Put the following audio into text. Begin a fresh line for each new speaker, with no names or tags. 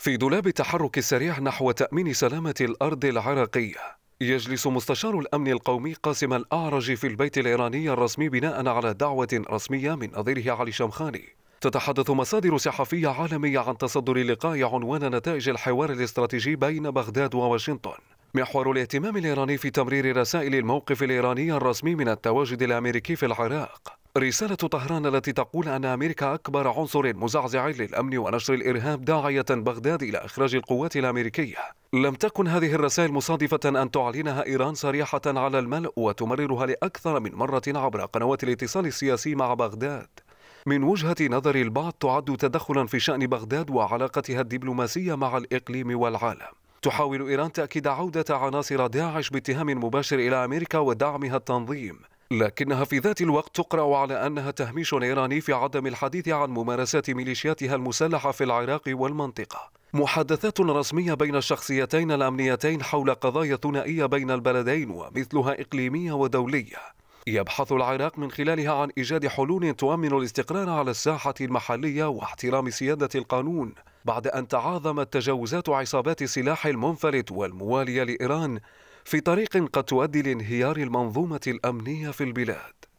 في دولاب التحرك السريع نحو تأمين سلامة الأرض العراقية. يجلس مستشار الأمن القومي قاسم الأعرج في البيت الإيراني الرسمي بناء على دعوة رسمية من نظيره علي شمخاني. تتحدث مصادر صحفية عالمية عن تصدر اللقاء عنوان نتائج الحوار الاستراتيجي بين بغداد وواشنطن. محور الاهتمام الإيراني في تمرير رسائل الموقف الإيراني الرسمي من التواجد الأمريكي في العراق. رسالة طهران التي تقول أن أمريكا أكبر عنصر مزعزع للأمن ونشر الإرهاب داعية بغداد إلى إخراج القوات الأمريكية. لم تكن هذه الرسائل مصادفة أن تعلنها إيران صريحة على الملأ وتمررها لأكثر من مرة عبر قنوات الاتصال السياسي مع بغداد. من وجهة نظر البعض تعد تدخلا في شأن بغداد وعلاقتها الدبلوماسية مع الإقليم والعالم. تحاول إيران تأكيد عودة عناصر داعش باتهام مباشر إلى أمريكا ودعمها التنظيم. لكنها في ذات الوقت تقرأ على أنها تهميش إيراني في عدم الحديث عن ممارسات ميليشياتها المسلحة في العراق والمنطقة. محادثات رسمية بين الشخصيتين الأمنيتين حول قضايا ثنائية بين البلدين ومثلها إقليمية ودولية. يبحث العراق من خلالها عن إيجاد حلول تؤمن الاستقرار على الساحة المحلية واحترام سيادة القانون بعد أن تعاظمت تجاوزات عصابات السلاح المنفلت والموالية لإيران في طريق قد تؤدي لانهيار المنظومة الأمنية في البلاد.